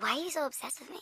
Why are you so obsessed with me?